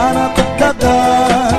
كانت كذا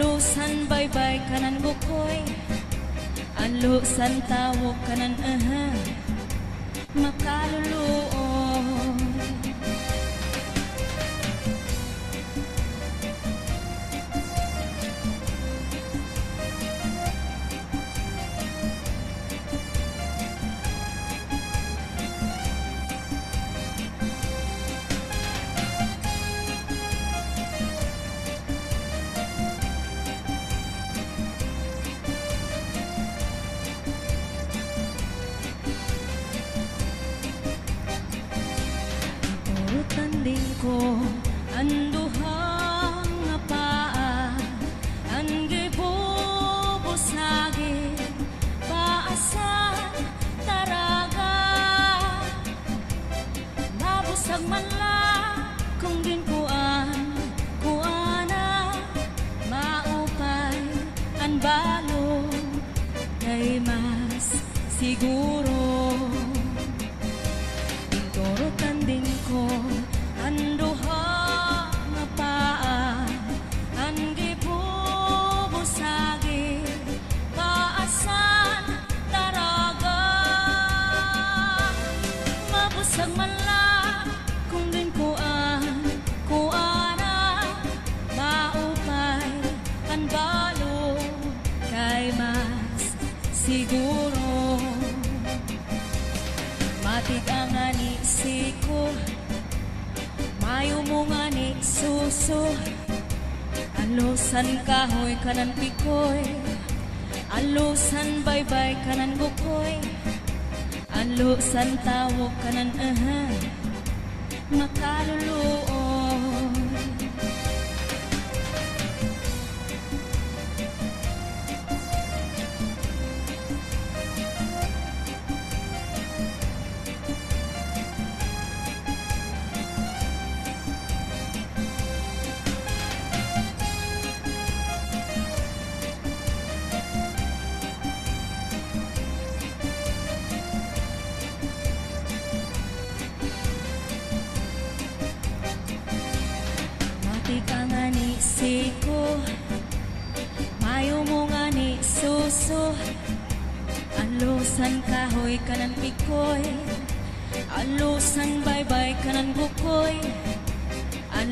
Alusan baybay kanan bukoy. Alusan tawo kanan aha. Makaluluon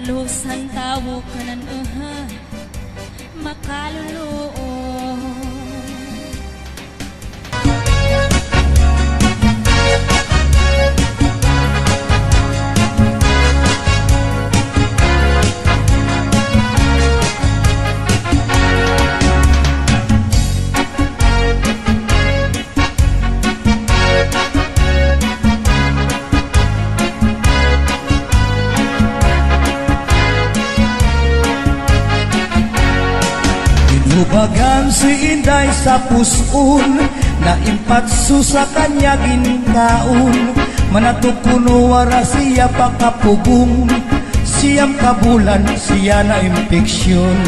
Alusan tawo kanan uha Makaluluoy Inday sa pusun Na impatso sa kanya ginkaon Manatukuno wara siya pakapugong Siyam kabulan siya na impeksyon.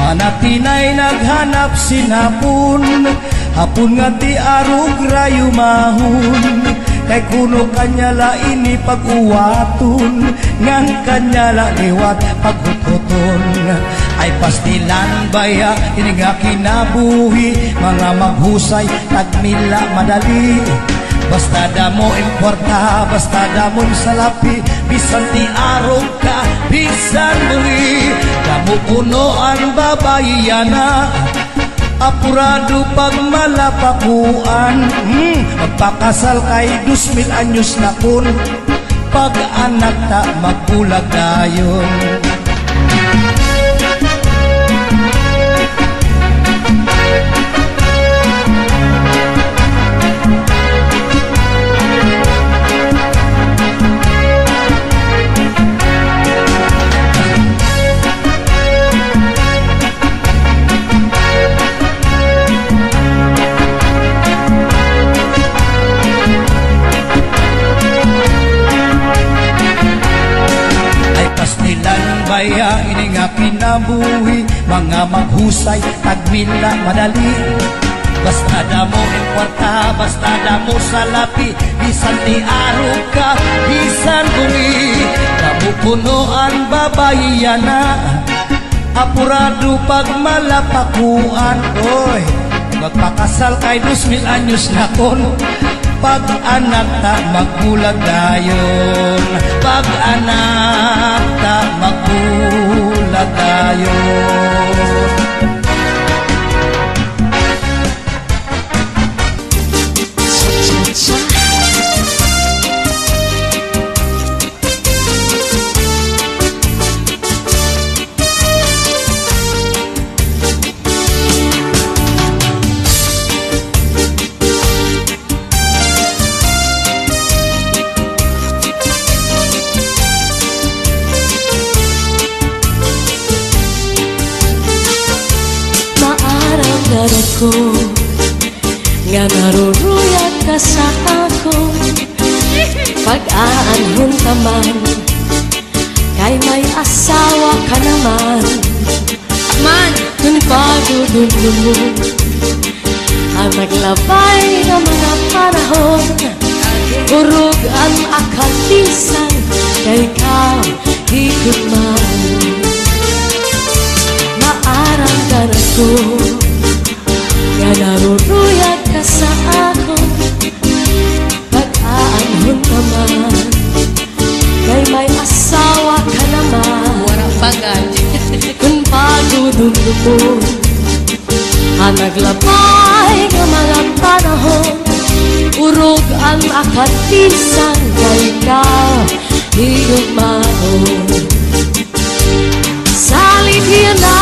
Manatinay naghanap sinapon Hapon nga ti arog rayo mahon. Kay kuno kanya la ini pag-uwaton Ngang kanya la liwat paghutoton Ay pastilan baya. Ini nga kinabuhi Mga maghusay tagmila madali. Basta damo importa, basta damo salapi. Bisan ti arog ka, bisan buli Damo kuno ang babayana Apurado pag malapakuan. Hmm, Magpakasal kay 2,000 anyos na kun. Pag anak ta magbulag dayon kinabuhi mga maghusay tagmila madali. Basta damo ang kwarta basta damo sa lapi. Bisan ti araw ka bisan bungi damo puno ang babayana apurado pag malapakuan. Oy magpakasal kay 2,000 anyos na kon. Pag anak ta magbulag dayon. Pag anak ta magbulag dayon Nga naruruyat ka sa ako. Pag-aanhon ka man Kay may asawa ka naman. Man, kung pagdudulong mo Ang naglabay ng mga panahon Urog ang akalisan Kay ikaw higit man. Maarang darat ko Nga naruruyat ka pagdudulong mo Ang naglabay ng mga panahon Urog ang akatisan kay ikaw higugmao Salit na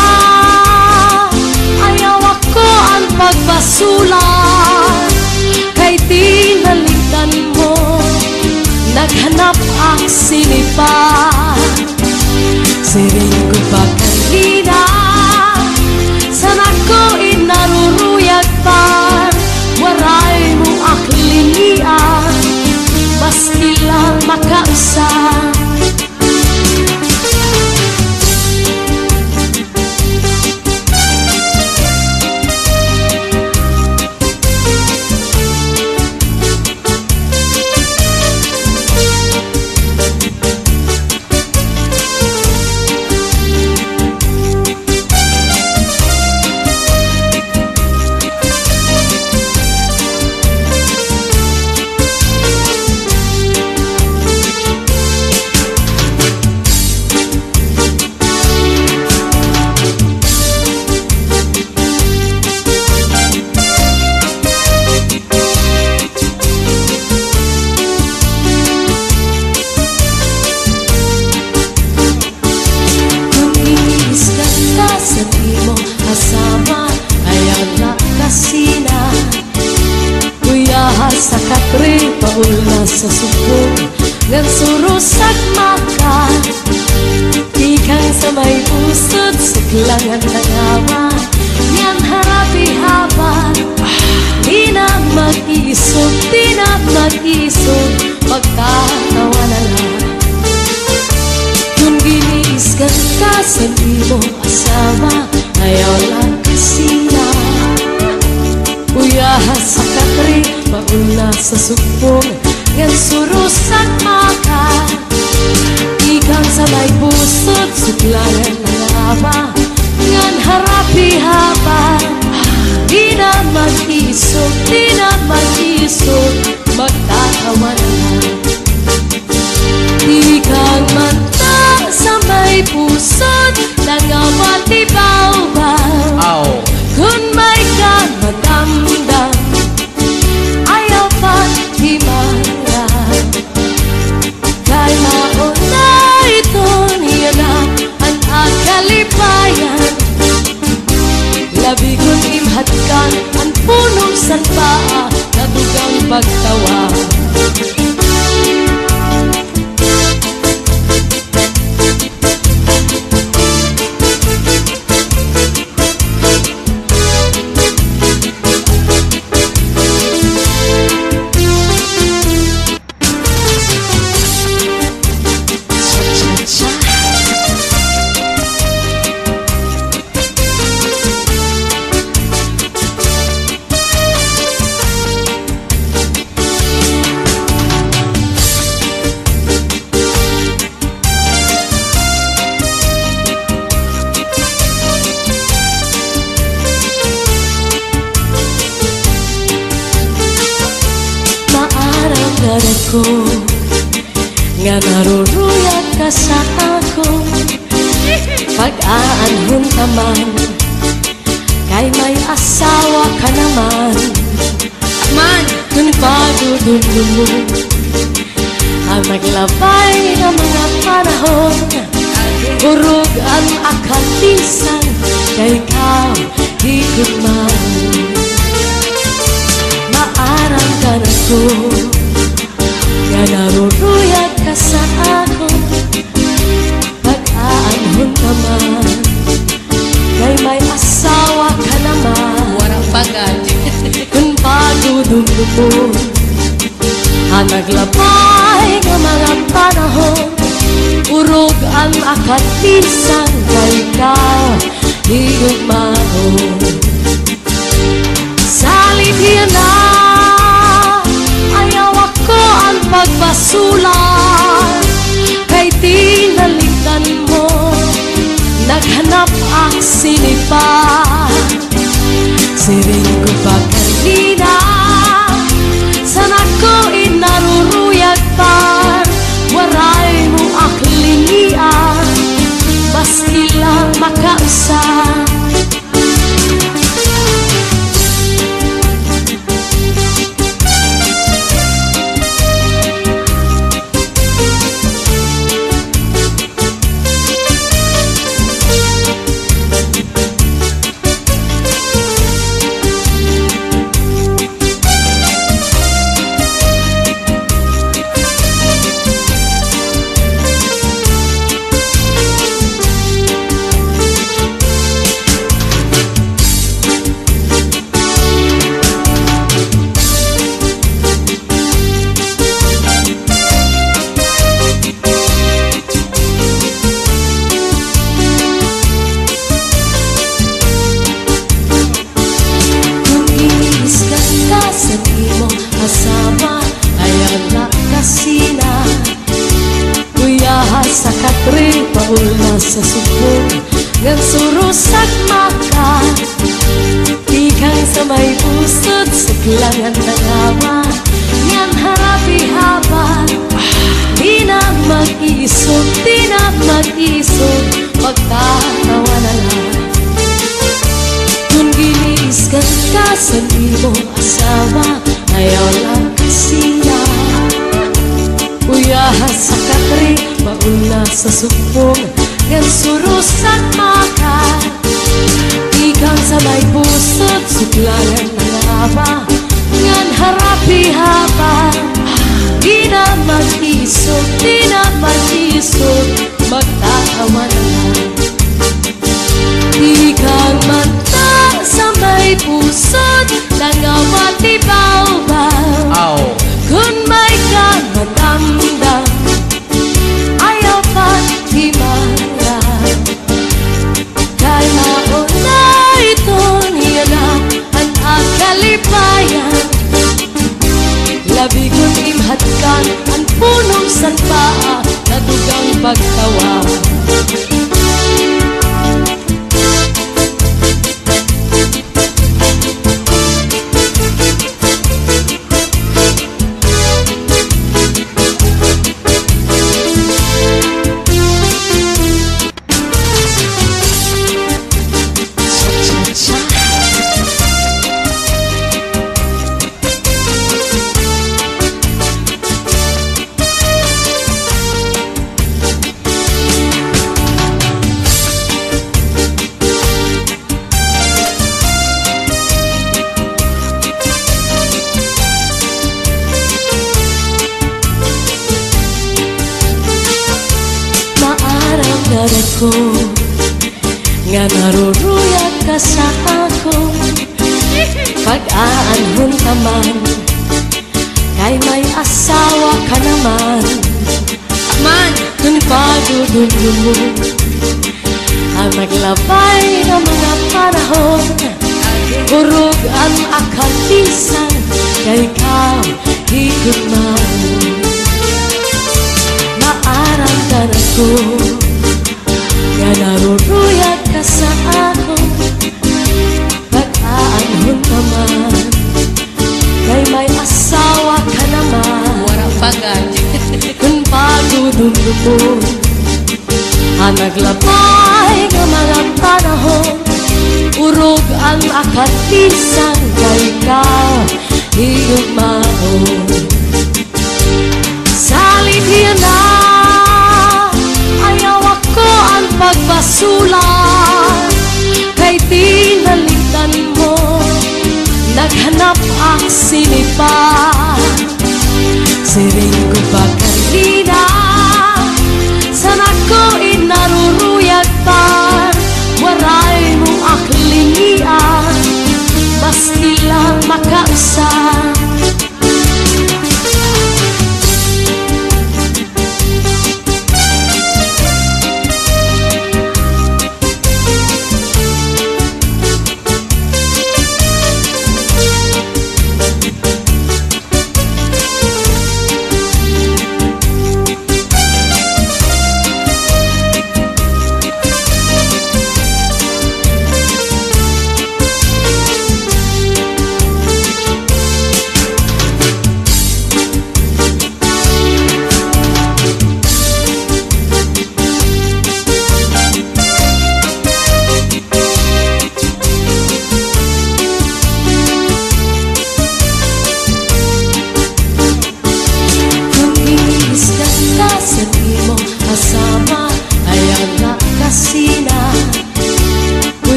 ayaw ako ang pagbasulan Kay tinalikan mo Naghanap ang sinipa. Siring ko Nga naruruyag ka sa ako. Pag-aanhon taman Kay may asawa ka naman. Man, kung pagdudulong mo Ang naglabay ng mga panahon. Urog ang akalisan Kay ikaw, higugmaw Maaramdaman ko Nga naruruyag ka sa ako. Pag-aanhon naman Kay may asawa ka naman. Warang bagay. Kung pagdudulong mo Ang naglabay ng mga panahon. Urog ang akatisan Kay ikaw, higugmao Salit na Ayaw ako ang pagbasulan Kay tinalikan mo Naghanap ang sinipa. Siring